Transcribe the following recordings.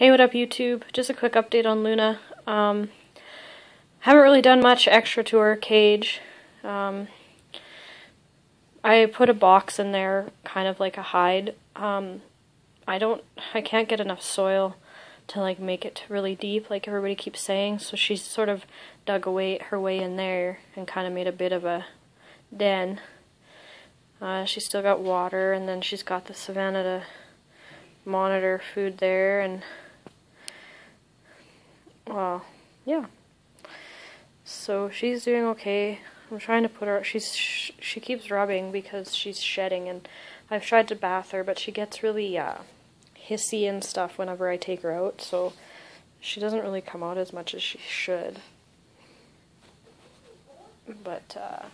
Hey, what up YouTube? Just a quick update on Luna. Um, haven't really done much extra to her cage. Um, I put a box in there, kind of like a hide. Um, I don't, I can't get enough soil to like make it really deep, like everybody keeps saying. So she's sort of dug away her way in there and kind of made a bit of a den. Uh, she's still got water, and then she's got the Savannah to monitor food there, and well, yeah. So she's doing okay. I'm trying to put her. She's she keeps rubbing because she's shedding, and I've tried to bath her, but she gets really uh, hissy and stuff whenever I take her out. So she doesn't really come out as much as she should. But uh,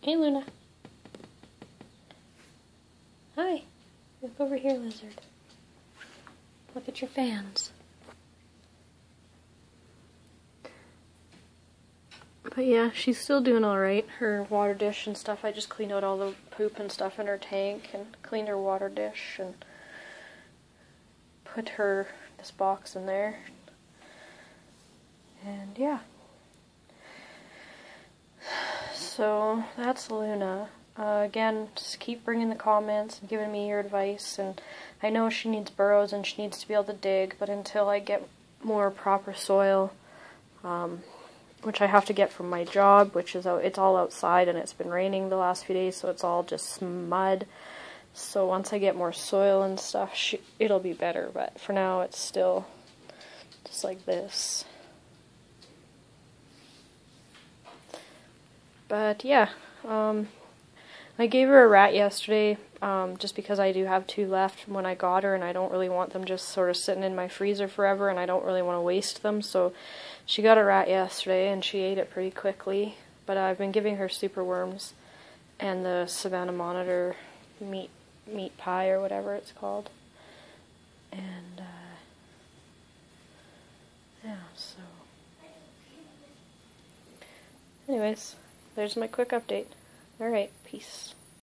hey, Luna. Hi. Look over here, lizard. Look at your fans. But yeah, she's still doing alright. Her water dish and stuff, I just cleaned out all the poop and stuff in her tank and cleaned her water dish and put her this box in there. And yeah. So that's Luna. Uh, again, just keep bringing the comments and giving me your advice. And I know she needs burrows and she needs to be able to dig, but until I get more proper soil, um, which I have to get from my job, which is it's all outside and it's been raining the last few days, so it's all just mud. So once I get more soil and stuff, she, it'll be better. But for now, it's still just like this. But yeah. Um, I gave her a rat yesterday, um, just because I do have two left from when I got her, and I don't really want them just sort of sitting in my freezer forever, and I don't really want to waste them, so she got a rat yesterday, and she ate it pretty quickly, but I've been giving her super worms and the Savannah Monitor meat, meat pie, or whatever it's called, and, uh, yeah, so, anyways, there's my quick update. Alright, peace.